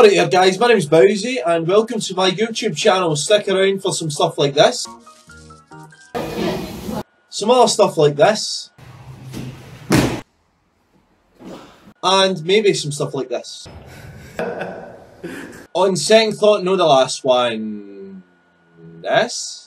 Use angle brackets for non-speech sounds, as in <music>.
Alright there guys, my name's Bowzy and welcome to my YouTube channel. Stick around for some stuff like this. Some other stuff like this. And maybe some stuff like this. <laughs> On second thought, no the last one. This?